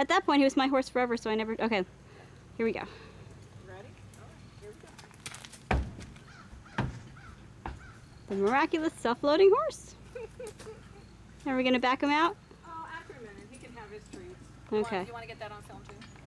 At that point, he was my horse forever, so I never. Okay, here we go. Ready? Here we go. The miraculous self-loading horse. Are we gonna back him out? Oh, after a minute, he can have his treats. Okay. You want to get that on film too?